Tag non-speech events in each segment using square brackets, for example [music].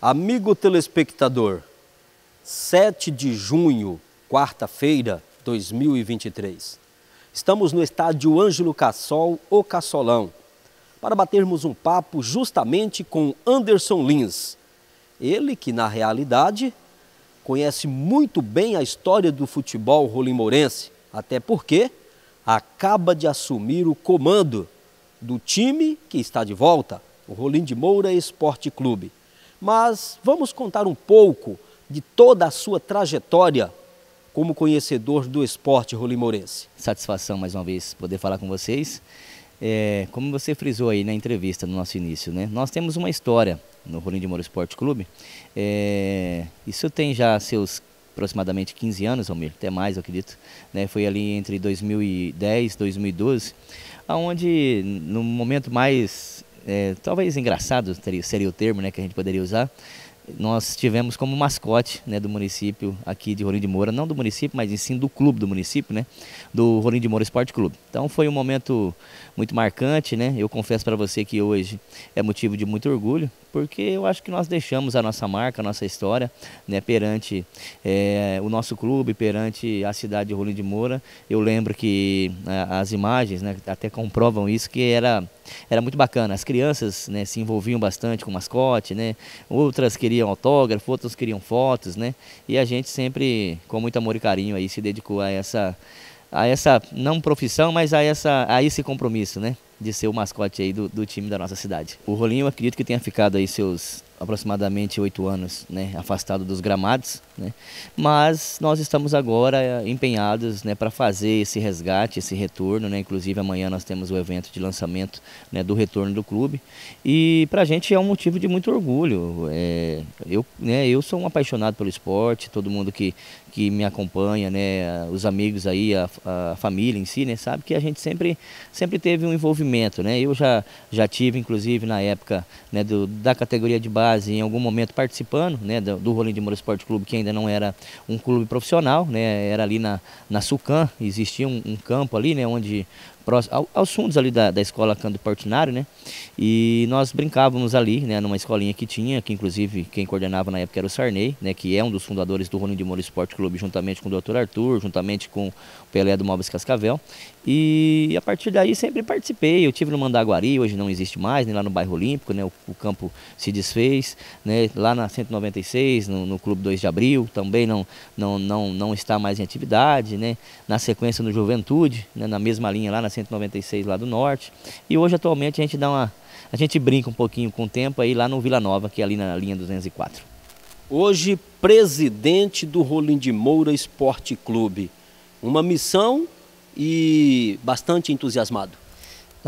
Amigo telespectador, 7 de junho, quarta-feira, 2023. Estamos no estádio Ângelo Cassol, o Cassolão, para batermos um papo justamente com Anderson Lins. Ele que, na realidade, conhece muito bem a história do futebol rolimourense, até porque acaba de assumir o comando do time que está de volta, o Rolim de Moura Esporte Clube mas vamos contar um pouco de toda a sua trajetória como conhecedor do esporte rolimourense. Satisfação mais uma vez poder falar com vocês. É, como você frisou aí na entrevista no nosso início, né? Nós temos uma história no Rolim de Moura Esporte Clube. É, isso tem já seus aproximadamente 15 anos, Almir, até mais, eu acredito. Né? Foi ali entre 2010 e 2012, aonde no momento mais é, talvez engraçado seria, o termo né, que a gente poderia usar, nós tivemos como mascote né, do município aqui de Rolim de Moura, não do município, mas sim do clube do município, né, do Rolim de Moura Esporte Clube. Então foi um momento muito marcante, né? Eu confesso para você que hoje é motivo de muito orgulho, porque eu acho que nós deixamos a nossa marca, a nossa história, né, perante é, o nosso clube, perante a cidade de Rolim de Moura. Eu lembro que a, as imagens, né, até comprovam isso, que era era muito bacana. As crianças né, se envolviam bastante com o mascote, né? outras queriam autógrafo, outras queriam fotos, né? e a gente sempre, com muito amor e carinho, aí, se dedicou a essa, a essa não profissão, mas a, essa, a esse compromisso, né? de ser o mascote aí do, do time da nossa cidade. O Rolinho, eu acredito que tenha ficado aí seus aproximadamente oito anos né, afastado dos gramados, né, mas nós estamos agora empenhados né, para fazer esse resgate, esse retorno, né, inclusive amanhã nós temos o evento de lançamento né, do retorno do clube e para a gente é um motivo de muito orgulho. É, eu, né, eu sou um apaixonado pelo esporte, todo mundo que, que me acompanha, né, os amigos aí, a, a família em si, né, sabe que a gente sempre, sempre teve um envolvimento. Né, eu já, já tive, inclusive na época né, do, da categoria de base, base em algum momento participando né, do, do Rolim de Moura Esporte Clube, que ainda não era um clube profissional, né, era ali na, na Sucan, existia um, um campo ali, né, onde próximo, aos fundos ali da, da escola Cândido Portinari, né? E nós brincávamos ali, né, numa escolinha que tinha, que inclusive quem coordenava na época era o Sarney, né, que é um dos fundadores do Rolim de Moura Esporte Clube, juntamente com o Dr. Arthur, juntamente com o Pelé do Móveis Cascavel. E a partir daí sempre participei. Eu tive no Mandaguari, hoje não existe mais, nem lá no bairro Olímpico, né? O, o campo se desfez, né? Lá na 196, no, no Clube 2 de Abril, também não, não, não, não está mais em atividade, né? Na sequência no Juventude, né? na mesma linha lá na 196 lá do norte. E hoje atualmente a gente dá uma a gente brinca um pouquinho com o tempo aí lá no Vila Nova, que é ali na linha 204. Hoje, presidente do Rolim de Moura Esporte Clube. Uma missão e bastante entusiasmado.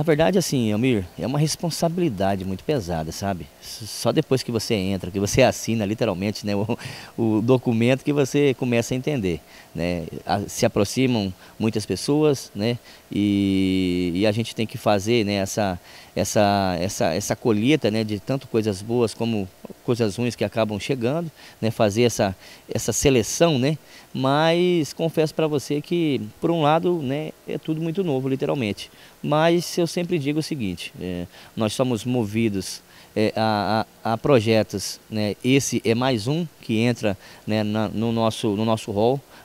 Na verdade, assim, Amir, é uma responsabilidade muito pesada, sabe? Só depois que você entra, que você [laughs] assina literalmente né, o, o documento que você começa a entender. Né? Se aproximam muitas pessoas, né? E, e a gente tem que fazer né, essa, essa, essa, essa colheita né, de tanto coisas boas como coisas ruins que acabam chegando, né? Fazer essa, essa seleção, né? Mas confesso para você que, por um lado, né, é tudo muito novo, literalmente. Mas eu sempre digo o seguinte: é, nós somos movidos é, a, a, a, projetos. Né? Esse é mais um que entra né, na, no nosso, no nosso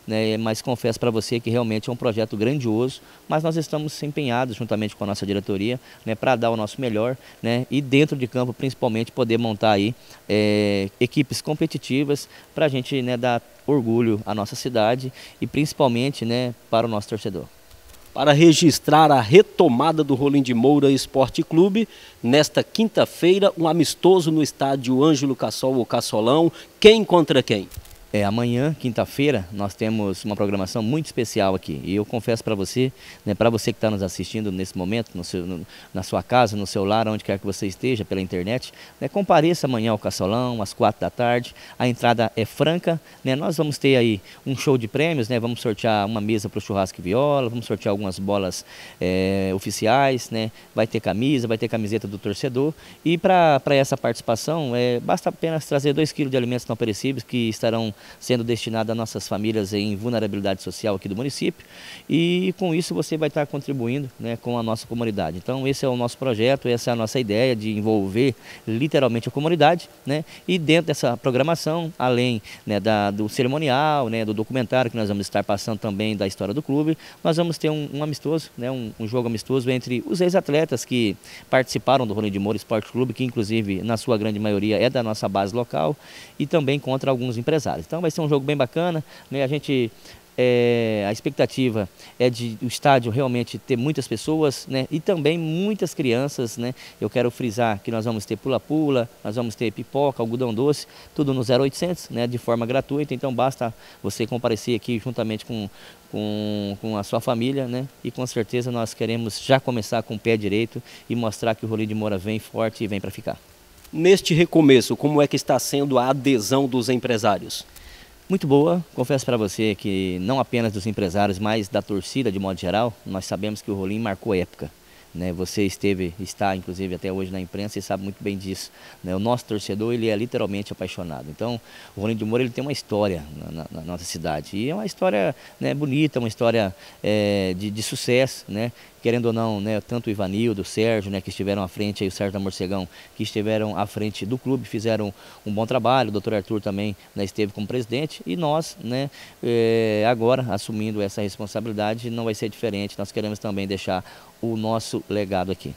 né, mas confesso para você que realmente é um projeto grandioso, mas nós estamos empenhados juntamente com a nossa diretoria né, para dar o nosso melhor né, e dentro de campo principalmente poder montar aí é, equipes competitivas para a gente né, dar orgulho à nossa cidade e principalmente né, para o nosso torcedor para registrar a retomada do Rolim de Moura Esporte Clube. Nesta quinta-feira, um amistoso no estádio Ângelo Cassol, o Cassolão. Quem contra quem? É, amanhã, quinta-feira, nós temos uma programação muito especial aqui. E eu confesso para você, né, para você que está nos assistindo nesse momento, no seu, no, na sua casa, no seu lar, onde quer que você esteja, pela internet, né, compareça amanhã ao Caçolão, às quatro da tarde. A entrada é franca. Né, nós vamos ter aí um show de prêmios, né, vamos sortear uma mesa para o churrasco e viola, vamos sortear algumas bolas é, oficiais, né, vai ter camisa, vai ter camiseta do torcedor. E para essa participação, é, basta apenas trazer dois quilos de alimentos não perecíveis que estarão sendo destinado a nossas famílias em vulnerabilidade social aqui do município e com isso você vai estar contribuindo né, com a nossa comunidade. Então esse é o nosso projeto, essa é a nossa ideia de envolver literalmente a comunidade né, e dentro dessa programação, além né, da, do cerimonial, né, do documentário que nós vamos estar passando também da história do clube, nós vamos ter um, um amistoso, né, um, um, jogo amistoso entre os ex-atletas que participaram do Rolim de Moura Esporte Clube, que inclusive na sua grande maioria é da nossa base local, e também contra alguns empresários. Então vai ser um jogo bem bacana, né, a gente é, a expectativa é de o estádio realmente ter muitas pessoas né, e também muitas crianças. Né? Eu quero frisar que nós vamos ter pula-pula, nós vamos ter pipoca, algodão doce, tudo no 0800, né, de forma gratuita. Então basta você comparecer aqui juntamente com, com, com a sua família, né? E com certeza nós queremos já começar com o pé direito e mostrar que o Rolim de Moura vem forte e vem para ficar. Neste recomeço, como é que está sendo a adesão dos empresários? Muito boa, confesso para você que não apenas dos empresários, mas da torcida de modo geral, nós sabemos que o Rolim marcou época. Né? Você esteve, está inclusive até hoje na imprensa e sabe muito bem disso. Né? O nosso torcedor ele é literalmente apaixonado. Então, o Rolim de Moura ele tem uma história na, na, na nossa cidade e é uma história né, bonita, uma história é, de, de, sucesso, né? querendo ou não, né, tanto o Ivanildo, o Sérgio, né, que estiveram à frente, aí, o Sérgio da Morcegão, que estiveram à frente do clube, fizeram um bom trabalho, o doutor Arthur também né, esteve como presidente, e nós, né, é, agora, assumindo essa responsabilidade, não vai ser diferente, nós queremos também deixar o nosso legado aqui.